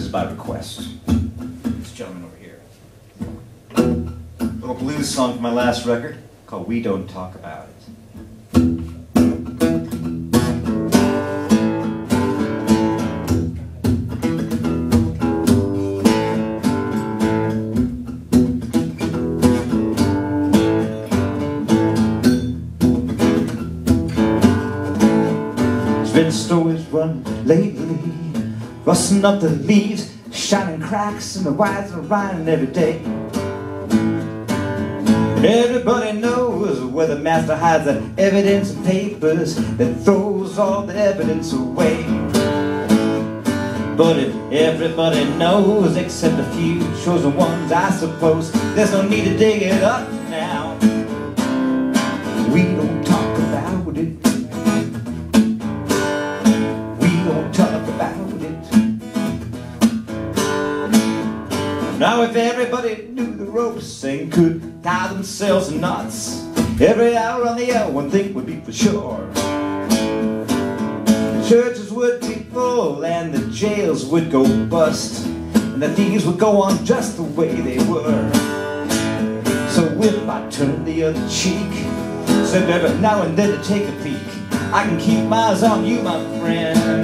this is by request. This gentleman over here. Little blues song from my last record called We Don't Talk About It. Been stories run lately, rusting up the leaves, shining cracks in the wires and rhyming every day. And everybody knows where the master hides that evidence in papers that throws all the evidence away. But if everybody knows except a few chosen ones, I suppose there's no need to dig it up now. Now if everybody knew the ropes and could tie themselves in knots, every hour on the hour one thing would be for sure. The churches would be full and the jails would go bust, and the thieves would go on just the way they were. So if I turn the other cheek, said every now and then to take a peek, I can keep my eyes on you, my friend.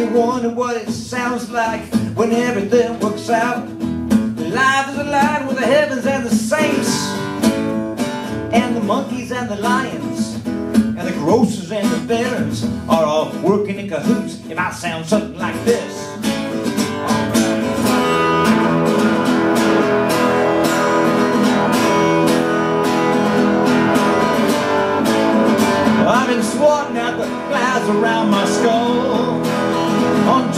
You wondering what it sounds like when everything works out? Life is aligned with the heavens and the saints, and the monkeys and the lions, and the grocers and the barons are all working in cahoots. It might sound something like this. I've been swatting out the clouds around my skull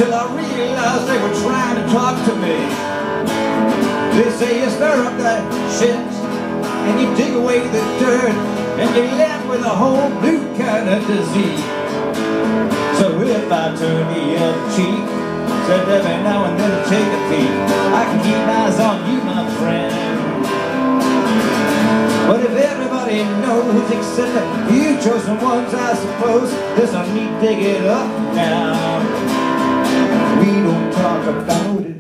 until I realized they were trying to talk to me. They say you stir up that shit and you dig away the dirt and you're left with a whole new kind of disease. So if I turn the other cheek, said every now and then take a peek, I can keep eyes on you, my friend. But if everybody knows except a few chosen ones, I suppose there's no need to dig it up now about it.